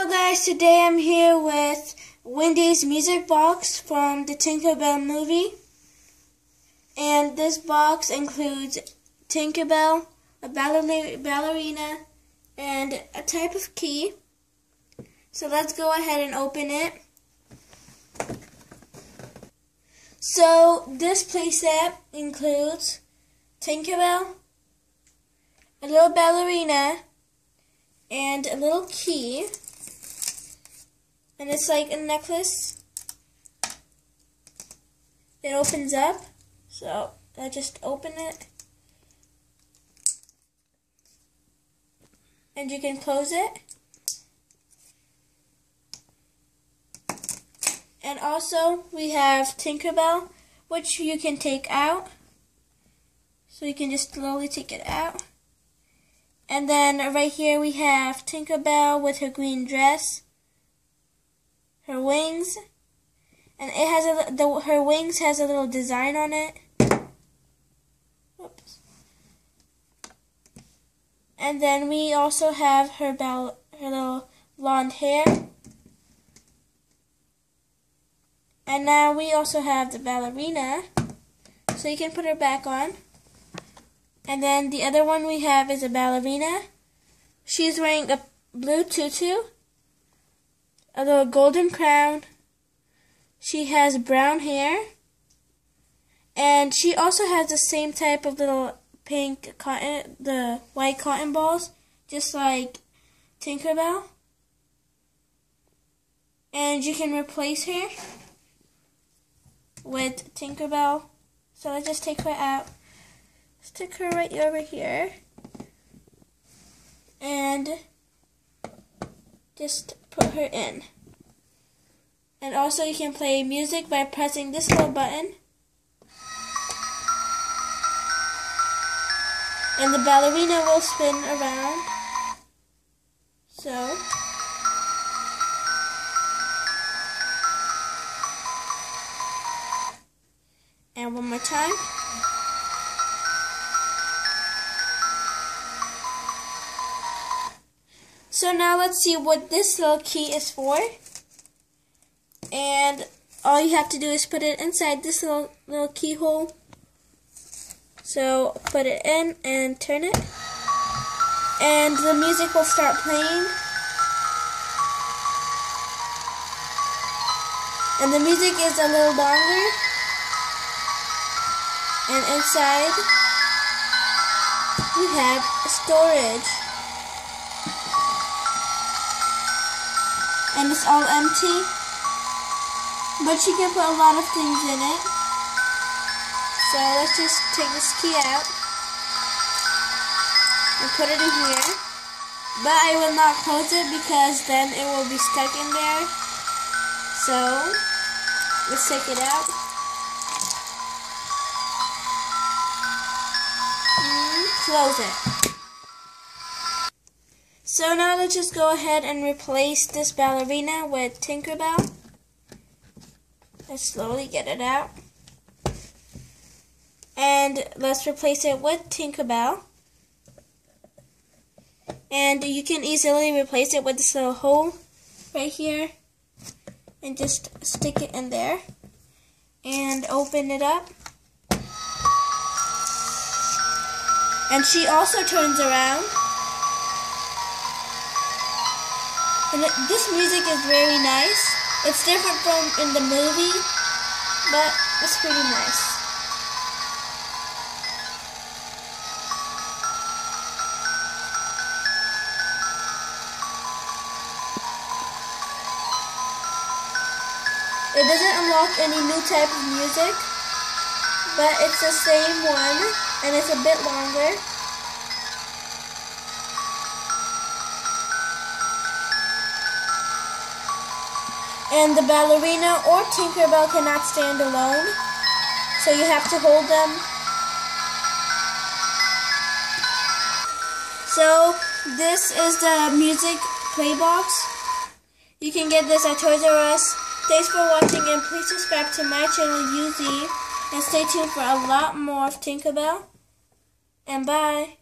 Hello guys, today I'm here with Wendy's music box from the Tinkerbell movie. And this box includes Tinkerbell, a ballerina, and a type of key. So let's go ahead and open it. So this playset includes Tinkerbell, a little ballerina, and a little key. And it's like a necklace. It opens up. So I just open it. And you can close it. And also we have Tinkerbell, which you can take out. So you can just slowly take it out. And then right here we have Tinkerbell with her green dress, her wings, and it has a the her wings has a little design on it. Oops. And then we also have her bell her little blonde hair. And now we also have the ballerina, so you can put her back on. And then the other one we have is a ballerina. She's wearing a blue tutu, Uh, a little golden crown. She has brown hair. And she also has the same type of little pink cotton, the white cotton balls, just like Tinkerbell. And you can replace her with Tinkerbell. So let's just take her out stick her right over here and just put her in. And also you can play music by pressing this little button. And the ballerina will spin around. So. And one more time. So now let's see what this little key is for. And all you have to do is put it inside this little, little keyhole. So put it in and turn it. And the music will start playing. And the music is a little longer. And inside we have storage. And it's all empty. But you can put a lot of things in it. So let's just take this key out and put it in here. But I will not close it because then it will be stuck in there. So let's take it out. And close it. So now let's just go ahead and replace this ballerina with Tinkerbell. Let's slowly get it out. And let's replace it with Tinkerbell. And you can easily replace it with this little hole right here. And just stick it in there. And open it up. And she also turns around. And it, this music is very nice. It's different from in the movie, but it's pretty nice. It doesn't unlock any new type of music, but it's the same one, and it's a bit longer. And the ballerina or Tinkerbell cannot stand alone, so you have to hold them. So this is the music playbox. You can get this at Toys R Us. Thanks for watching and please subscribe to my channel UZ and stay tuned for a lot more of Tinkerbell. And bye.